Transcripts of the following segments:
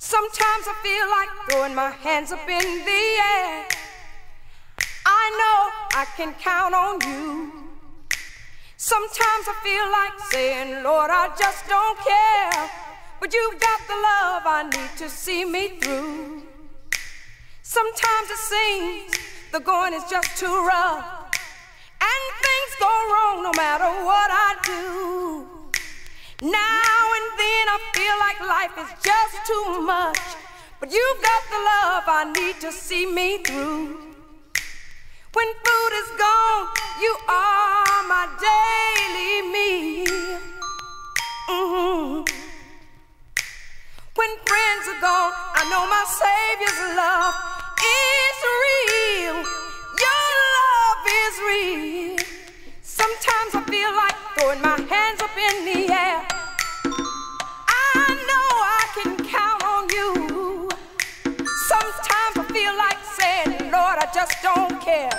Sometimes I feel like throwing my hands up in the air. I know I can count on you. Sometimes I feel like saying, Lord, I just don't care. But you've got the love I need to see me through. Sometimes it seems the going is just too rough. And things go wrong no matter what I do. Life is just too much. But you've got the love I need to see me through. When food is gone, you are my daily meal. Mm-hmm. When friends are gone, I know my Savior's love is real. Your love is real. Sometimes I feel like throwing my hands up in the care.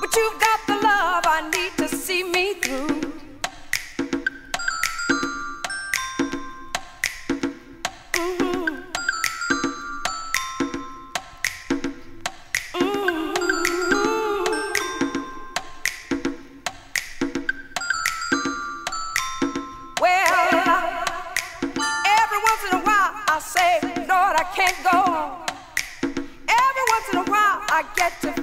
But you've got the love I need to see me through. Mhm. Mhm. Well, every once in a while I say, Lord, I can't go on. Every once in a while I get to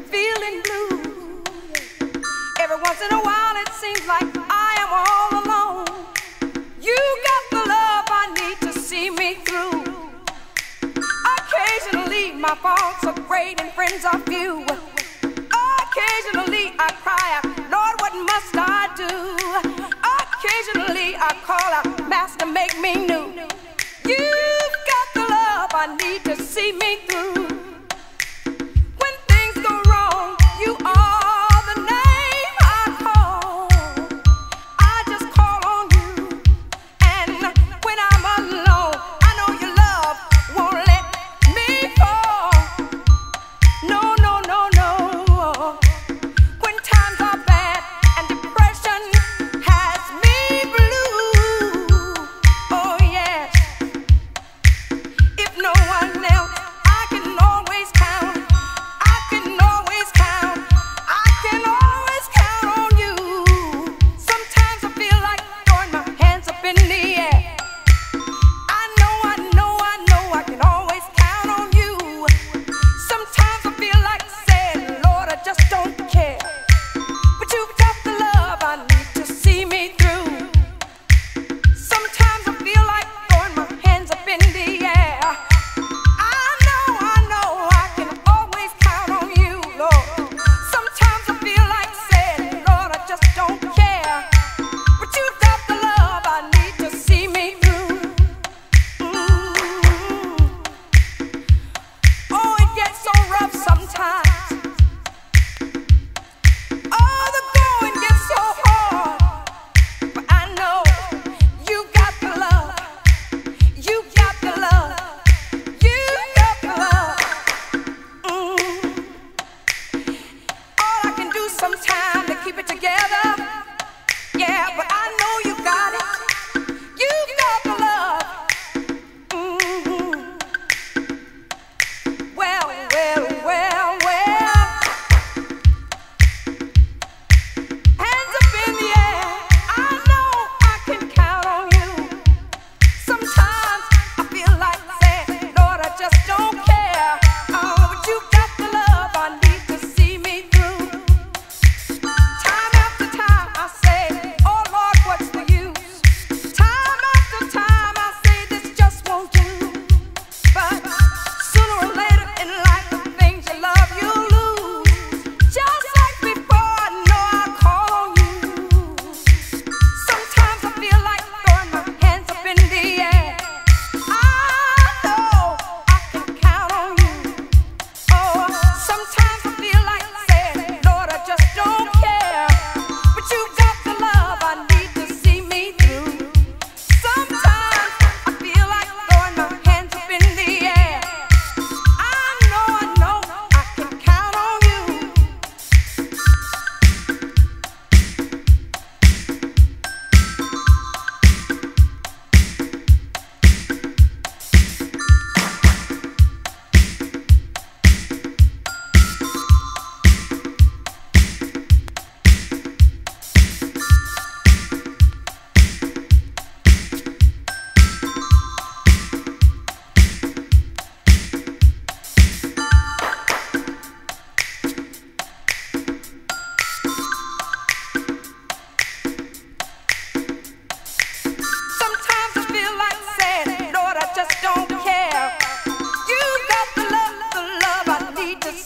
my faults are great and friends are few. Occasionally I cry out, Lord, what must I do? Occasionally I call out, Master, make me new. You've got the love I need to see me through.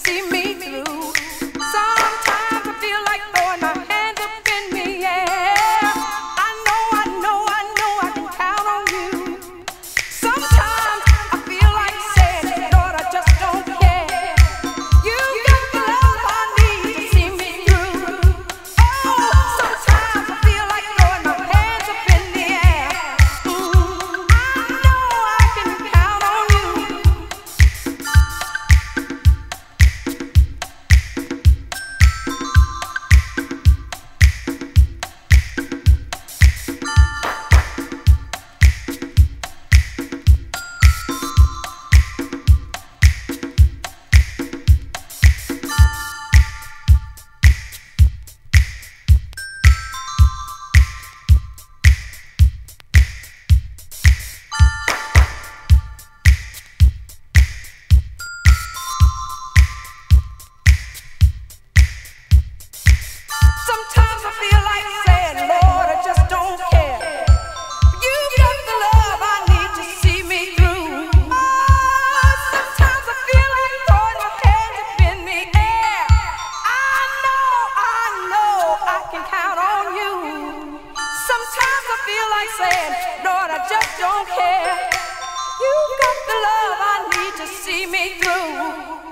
see me. saying, Lord, I just don't care. You got the love I need to see me through.